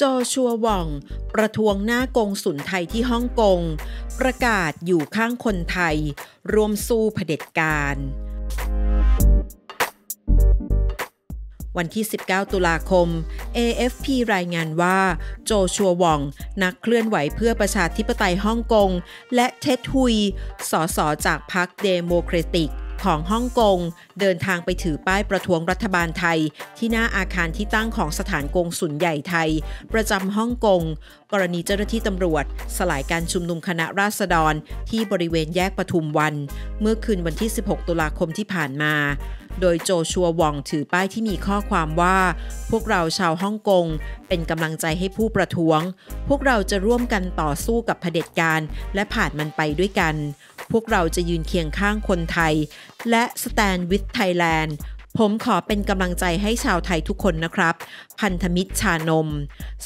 โจชัวว่อง ประท้วงหน้ากงสุนไทยที่ฮ่องกง ประกาศอยู่ข้างคนไทย รวมสู้เผด็จการ วันที่ 19 ตุลาคม AFP รายงานว่า โจชัวว่อง นักเคลื่อนไหวเพื่อประชาธิปไตยฮ่องกง และเท็ดฮุย สสจากพรรคเดโมแครติก ของฮ่องกง เดินทางไปถือป้ายประท้วงรัฐบาลไทย ที่หน้าอาคารที่ตั้งของสถานกงสุลใหญ่ไทย ประจำฮ่องกง กรณีเจ้าหน้าที่ตำรวจ สลายการชุมนุมคณะราษฎร ที่บริเวณแยกปทุมวัน เมื่อคืนวันที่ 16 ตุลาคมที่ผ่านมาโดยโจชัววองถือป้ายที่มีข้อความว่า พวกเราชาวฮ่องกง เป็นกำลังใจให้ผู้ประท้วง พวกเราจะร่วมกันต่อสู้กับเผด็จการ และผ่านมันไปด้วยกัน พวกเราจะยืนเคียงข้างคนไทย และ Stand with Thailand ผมขอเป็นกำลังใจให้ชาวไทยทุกคนนะครับ พันธมิตรชานม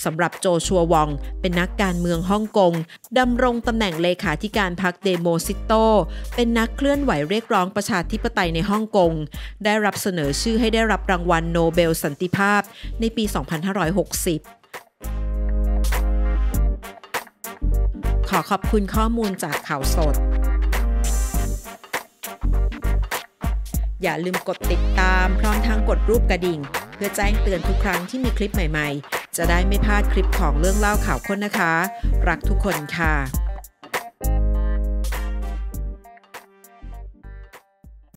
สำหรับโจชัววอง เป็นนักการเมืองฮ่องกงดำรงตำแหน่งเลขาธิการพรรคเดโมซิสโต เป็นนักเคลื่อนไหวเรียกร้องประชาธิปไตยในฮ่องกง ได้รับเสนอชื่อให้ได้รับรางวัลโนเบลสันติภาพในปี 2560ขอขอบคุณข้อมูลจากข่าวสด อย่าลืมกดติดตามพร้อมทั้งกดรูปกระดิ่ง เพื่อแจ้งเตือนทุกครั้งที่มีคลิปใหม่ๆ จะได้ไม่พลาดคลิปของเรื่องเล่าข่าวค้นนะคะ รักทุกคนค่ะ